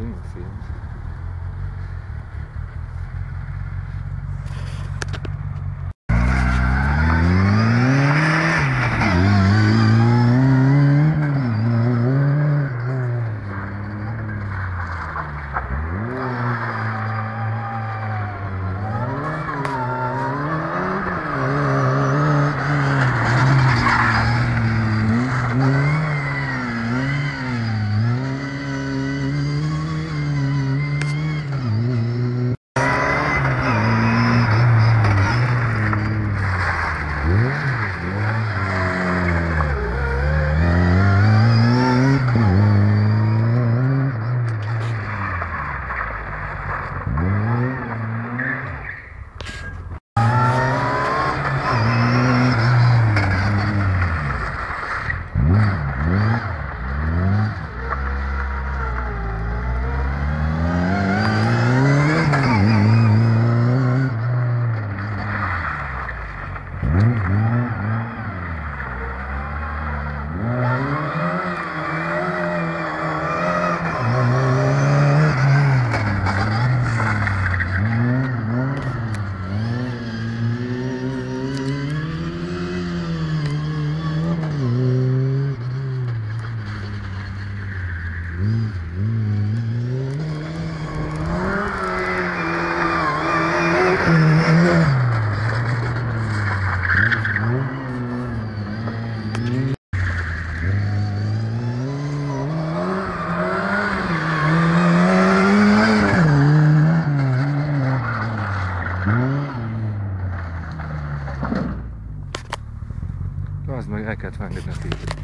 Film, film. Az el kell venni neki.